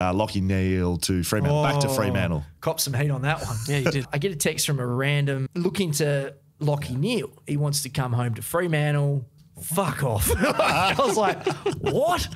uh, Lachie Neale to Fremantle, back to oh. Fremantle. Cop some heat on that one. Yeah, you did. I get a text from a random looking to Lachie Neale. He wants to come home to Fremantle. Fuck off. I was like, what?